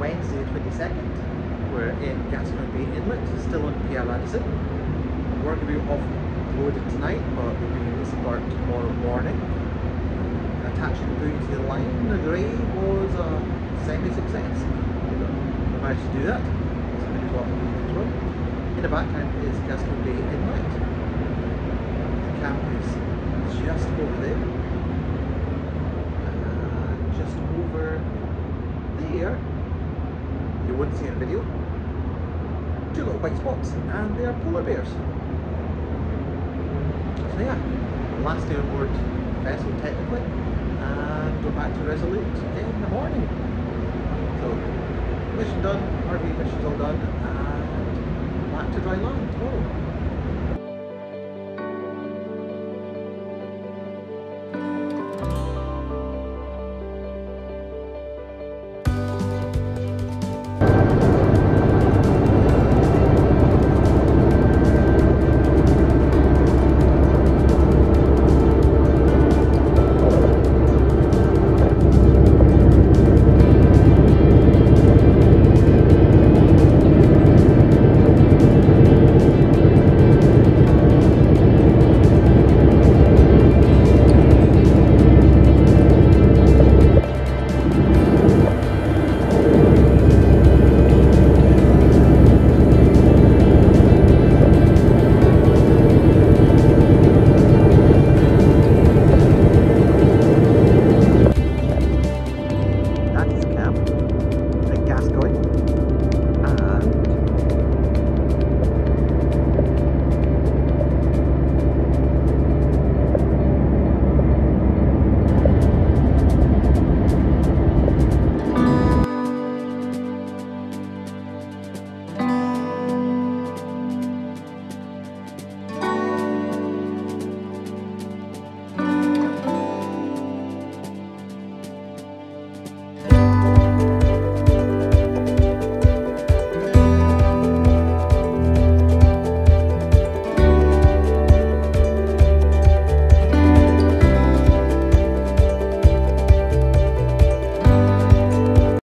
Wednesday 22nd. We're in Gascoyne Bay Inlet, still on Pierre Radisson. We're going to be offloaded tonight, but we'll be in start tomorrow morning. Attaching the buoy to the line, the grey was a semi-success. We managed to do that. So we well. In the background is Gascoyne Bay Inlet. The camp is wouldn't see in a video, two little white spots, and they are polar bears. So yeah, last day on board vessel technically, and go back to Resolute in the morning. So, mission done, RV mission's all done, and back to dry land tomorrow.